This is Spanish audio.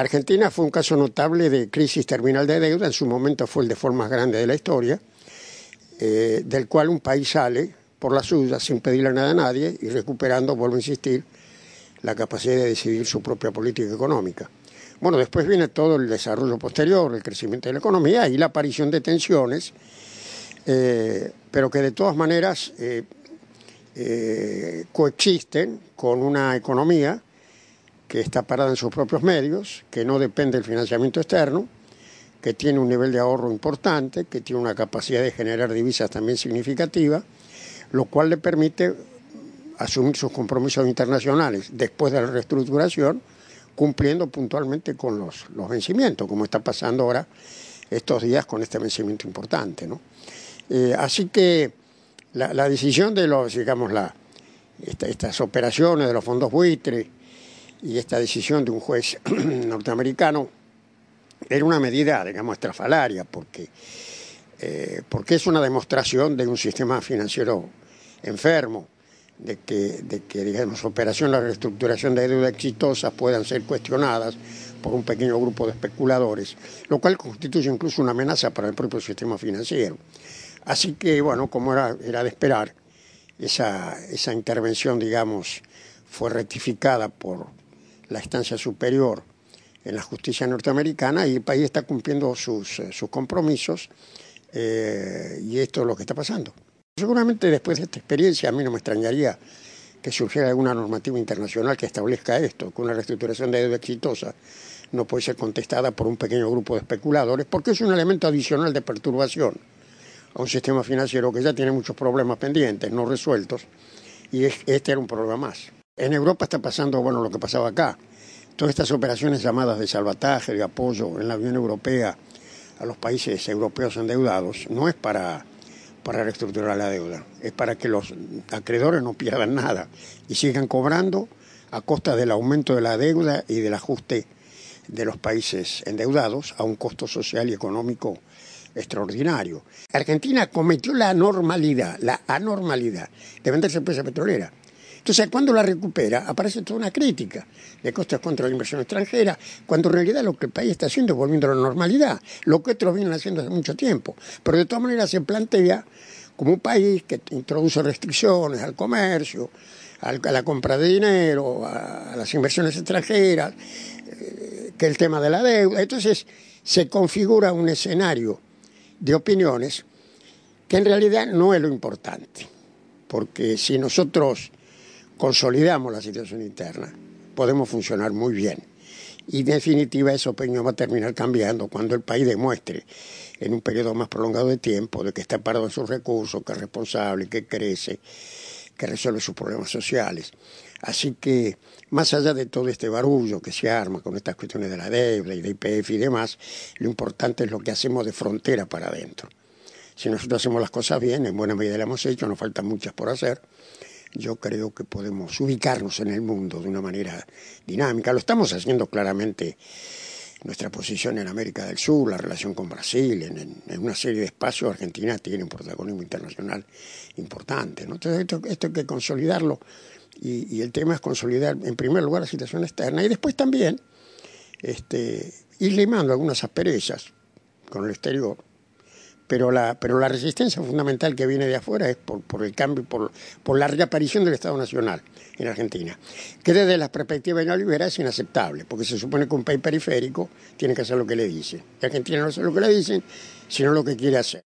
Argentina fue un caso notable de crisis terminal de deuda, en su momento fue el default más grande de la historia, eh, del cual un país sale por la suya sin pedirle nada a nadie y recuperando, vuelvo a insistir, la capacidad de decidir su propia política económica. Bueno, después viene todo el desarrollo posterior, el crecimiento de la economía y la aparición de tensiones, eh, pero que de todas maneras eh, coexisten con una economía está parada en sus propios medios, que no depende del financiamiento externo, que tiene un nivel de ahorro importante, que tiene una capacidad de generar divisas también significativa, lo cual le permite asumir sus compromisos internacionales después de la reestructuración, cumpliendo puntualmente con los, vencimientos, como está pasando ahora estos días con este vencimiento importante. ¿no? Eh, así que la, decisión de los, digamos, la, estas operaciones de los fondos buitres, y esta decisión de un juez norteamericano era una medida, digamos, estrafalaria, porque, eh, porque es una demostración de un sistema financiero enfermo, de que, de que digamos, operaciones de reestructuración de deuda exitosas puedan ser cuestionadas por un pequeño grupo de especuladores, lo cual constituye incluso una amenaza para el propio sistema financiero. Así que, bueno, como era, era de esperar, esa, esa intervención, digamos, fue rectificada por, la instancia superior en la justicia norteamericana y el país está cumpliendo sus, eh, sus compromisos eh, y esto es lo que está pasando. Seguramente después de esta experiencia a mí no me extrañaría que surgiera alguna normativa internacional que establezca esto, que una reestructuración de deuda exitosa no puede ser contestada por un pequeño grupo de especuladores, porque es un elemento adicional de perturbación a un sistema financiero que ya tiene muchos problemas pendientes, no resueltos, y este era un problema más. En Europa está pasando, bueno, lo que pasaba acá. Todas estas operaciones llamadas de salvataje, de apoyo en la Unión Europea a los países europeos endeudados, no es para, para reestructurar la deuda, es para que los acreedores no pierdan nada y sigan cobrando a costa del aumento de la deuda y del ajuste de los países endeudados a un costo social y económico extraordinario. Argentina cometió la anormalidad, la anormalidad de venderse empresa petrolera. Entonces, cuando la recupera, aparece toda una crítica de costas contra la inversión extranjera, cuando en realidad lo que el país está haciendo es volviendo a la normalidad, lo que otros vienen haciendo hace mucho tiempo. Pero de todas maneras se plantea como un país que introduce restricciones al comercio, a la compra de dinero, a las inversiones extranjeras, eh, que el tema de la deuda. Entonces se configura un escenario de opiniones que en realidad no es lo importante, porque si nosotros consolidamos la situación interna, podemos funcionar muy bien. Y en definitiva esa opinión va a terminar cambiando cuando el país demuestre en un periodo más prolongado de tiempo de que está parado en sus recursos, que es responsable, que crece, que resuelve sus problemas sociales. Así que, más allá de todo este barullo que se arma con estas cuestiones de la deuda y de IPF y demás, lo importante es lo que hacemos de frontera para adentro. Si nosotros hacemos las cosas bien, en buena medida lo hemos hecho, nos faltan muchas por hacer, yo creo que podemos ubicarnos en el mundo de una manera dinámica. Lo estamos haciendo claramente nuestra posición en América del Sur, la relación con Brasil, en, una serie de espacios, Argentina tiene un protagonismo internacional importante. Entonces esto, hay que consolidarlo y, el tema es consolidar en primer lugar la situación externa y después también este, ir limando algunas asperezas con el exterior pero la, pero la resistencia fundamental que viene de afuera es por, por el cambio, por, por la reaparición del Estado Nacional en Argentina, que desde la perspectiva neoliberal es inaceptable, porque se supone que un país periférico tiene que hacer lo que le dice. Y Argentina no hace lo que le dicen, sino lo que quiere hacer.